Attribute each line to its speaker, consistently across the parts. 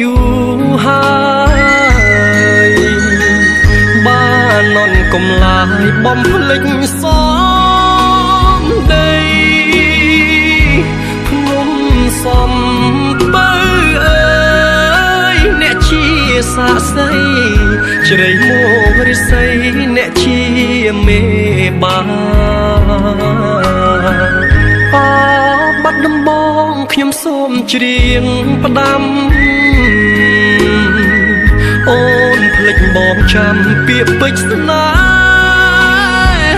Speaker 1: យូរហើយបាននន់កំឡាយបំភ្លេចសំដីភ្នំសំបើអើយអ្នកជាសាស័យជ្រៃមករិស័យអ្នកជាមេបាអបាត់ដំបងខ្ញុំសូមច្រៀងផ្ដាំ ភ្លេចបងចាំពាក្យពេចស្នេ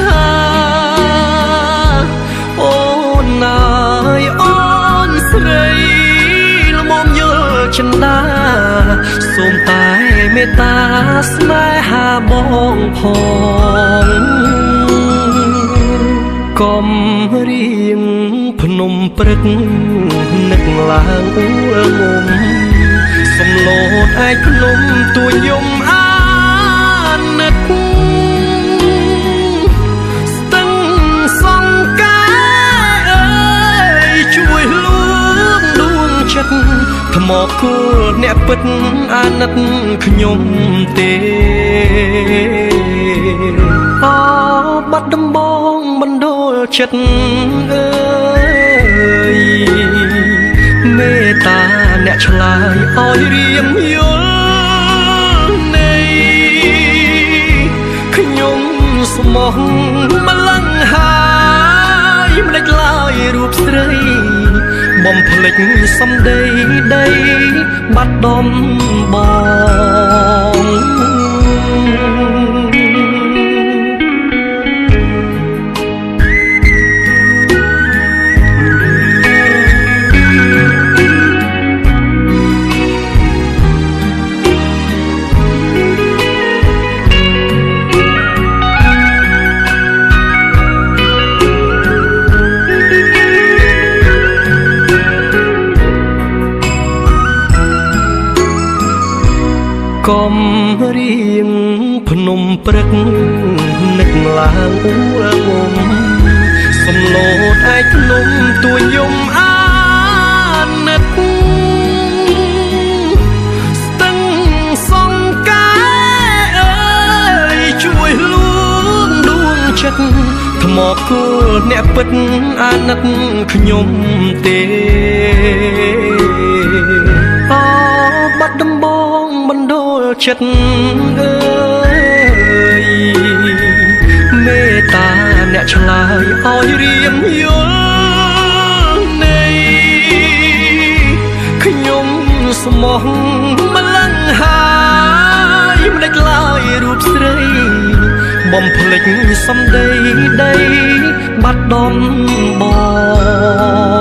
Speaker 1: ហាអូនណាយអូនស្រីល្មមយល់ចិន្តាសូមតែមេត្តាស្នេហាបងផងកុំរៀងភ្នំព្រឹកនឹកឡើងអួលងំសំលោតឯកភ្នំទួយំ ថ្មគោលអ្នកពិតអាណិតខ្ញុំទេអបាត់ដំបងបណ្ដូលចិត្តអើយមេត្តាអ្នកឆ្លើយឲ្យរៀងយល់នៃខ្ញុំស្មោះម្លឹងហើយមិនដេចឡើយរូបស្រី បំភ្លេចសំដីដីបាត់ដំបង កុំរៀងភ្នំព្រឹកនឹកឡើងអួលងំសំលោតឯកភ្នំទួយំអាណិតស្ទឹងសង្ការអើយជួយលួងដួងចិត្តថ្មគោលអ្នកពិតអាណិតខ្ញុំទេ ចិត្តអើយមេត្តាអ្នកឆ្លើយឲ្យរៀងយល់នៃខ្ញុំស្មោះម្លឹងហើយមិនដេចឡើយរូបស្រីបំភ្លេចសំដីដីបាត់ដំបង